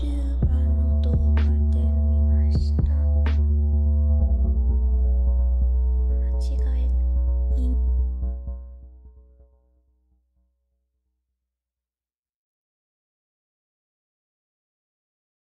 you.